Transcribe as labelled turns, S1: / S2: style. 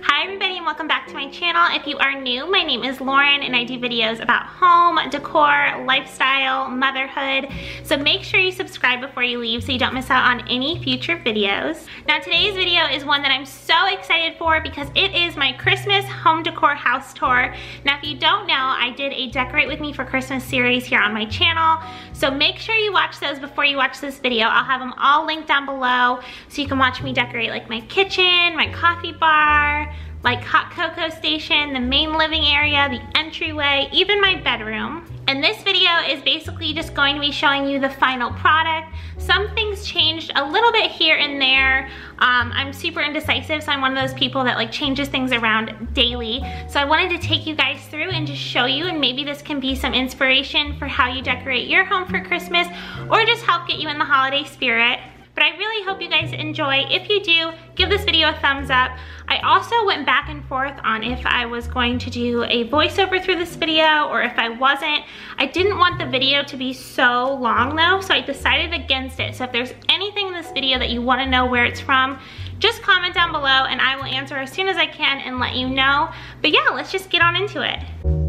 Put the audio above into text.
S1: Hi everybody and welcome back to my channel. If you are new, my name is Lauren and I do videos about home, decor, lifestyle, motherhood. So make sure you subscribe before you leave so you don't miss out on any future videos. Now today's video is one that I'm so excited for because it is my Christmas home decor house tour. Now if you don't know, I did a Decorate With Me for Christmas series here on my channel. So make sure you watch those before you watch this video. I'll have them all linked down below so you can watch me decorate like my kitchen, my coffee bar, like hot cocoa station, the main living area, the entryway, even my bedroom. And this video is basically just going to be showing you the final product. Some things changed a little bit here and there. Um, I'm super indecisive, so I'm one of those people that like changes things around daily. So I wanted to take you guys through and just show you, and maybe this can be some inspiration for how you decorate your home for Christmas, or just help get you in the holiday spirit. But I really hope you guys enjoy. If you do, give this video a thumbs up. I also went back and forth on if I was going to do a voiceover through this video or if I wasn't. I didn't want the video to be so long though, so I decided against it. So if there's anything in this video that you wanna know where it's from, just comment down below and I will answer as soon as I can and let you know. But yeah, let's just get on into it.